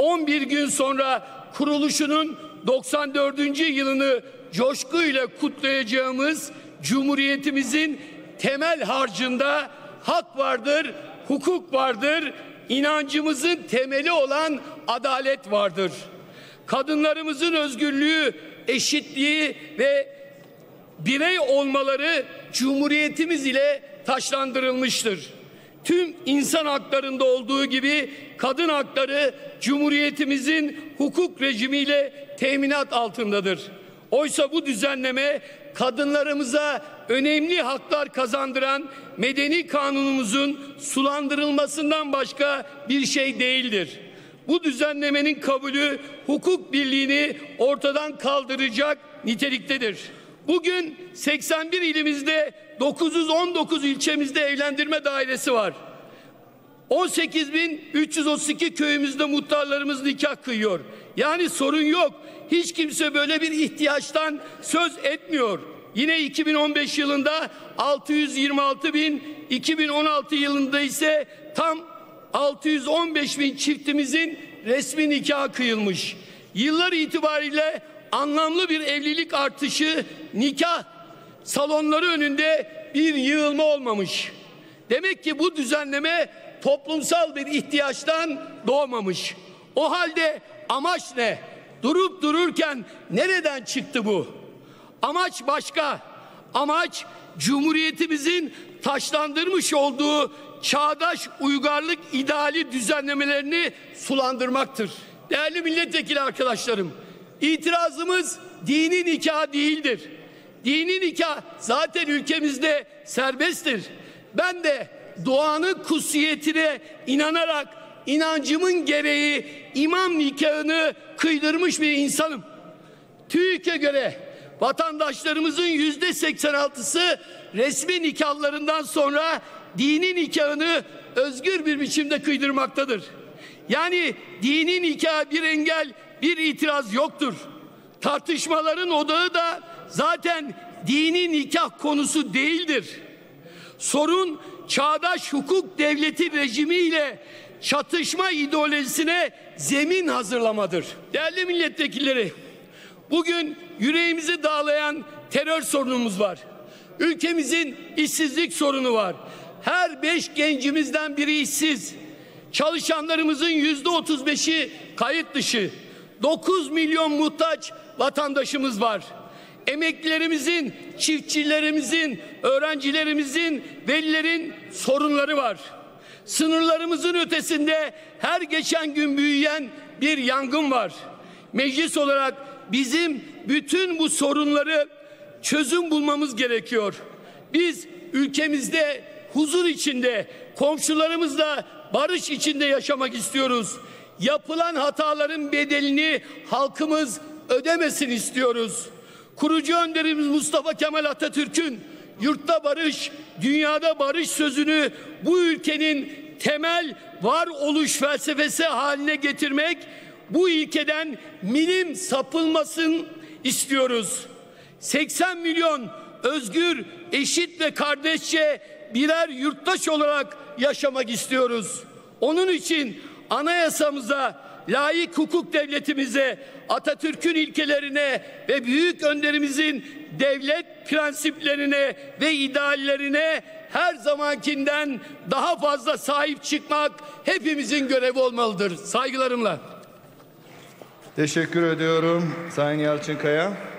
11 gün sonra kuruluşunun 94. yılını coşkuyla kutlayacağımız Cumhuriyetimizin temel harcında hak vardır, hukuk vardır, inancımızın temeli olan adalet vardır. Kadınlarımızın özgürlüğü, eşitliği ve birey olmaları Cumhuriyetimiz ile taşlandırılmıştır. Tüm insan haklarında olduğu gibi kadın hakları Cumhuriyetimizin hukuk rejimiyle teminat altındadır. Oysa bu düzenleme kadınlarımıza önemli haklar kazandıran medeni kanunumuzun sulandırılmasından başka bir şey değildir. Bu düzenlemenin kabulü hukuk birliğini ortadan kaldıracak niteliktedir. Bugün 81 ilimizde 919 ilçemizde evlendirme dairesi var. 18.332 köyümüzde muhtarlarımız nikah kıyıyor. Yani sorun yok. Hiç kimse böyle bir ihtiyaçtan söz etmiyor. Yine 2015 yılında 626 bin, 2016 yılında ise tam 615 bin çiftimizin resmi nikah kıyılmış. Yıllar itibariyle anlamlı bir evlilik artışı nikah salonları önünde bir yığılma olmamış. Demek ki bu düzenleme toplumsal bir ihtiyaçtan doğmamış. O halde amaç ne? Durup dururken nereden çıktı bu? Amaç başka. Amaç Cumhuriyetimizin taşlandırmış olduğu çağdaş uygarlık ideali düzenlemelerini sulandırmaktır. Değerli milletvekili arkadaşlarım, itirazımız dini nikah değildir. Dini nikah zaten ülkemizde serbesttir. Ben de doğanın kutsiyetine inanarak inancımın gereği imam nikahını kıydırmış bir insanım. TÜİK'e göre vatandaşlarımızın yüzde 86'sı resmi nikahlarından sonra dini nikahını özgür bir biçimde kıydırmaktadır. Yani dini nikah bir engel, bir itiraz yoktur. Tartışmaların odağı da zaten dini nikah konusu değildir. Sorun çağdaş hukuk devleti rejimiyle çatışma ideolojisine zemin hazırlamadır. Değerli milletvekilleri, bugün yüreğimizi dağlayan terör sorunumuz var. Ülkemizin işsizlik sorunu var. Her beş gencimizden biri işsiz. Çalışanlarımızın yüzde otuz beşi kayıt dışı. 9 milyon muhtaç vatandaşımız var. Emeklilerimizin, çiftçilerimizin, öğrencilerimizin, velilerin sorunları var. Sınırlarımızın ötesinde her geçen gün büyüyen bir yangın var. Meclis olarak bizim bütün bu sorunları çözüm bulmamız gerekiyor. Biz ülkemizde huzur içinde, komşularımızla barış içinde yaşamak istiyoruz. Yapılan hataların bedelini halkımız ödemesin istiyoruz. Kurucu önderimiz Mustafa Kemal Atatürk'ün yurtta barış, dünyada barış sözünü bu ülkenin temel varoluş felsefesi haline getirmek, bu ilkeden milim sapılmasın istiyoruz. 80 milyon özgür, eşit ve kardeşçe birer yurttaş olarak yaşamak istiyoruz. Onun için anayasamıza, layık hukuk devletimize, Atatürk'ün ilkelerine ve büyük önderimizin devlet prensiplerine ve ideallerine her zamankinden daha fazla sahip çıkmak hepimizin görevi olmalıdır. Saygılarımla. Teşekkür ediyorum Sayın Yalçınkaya.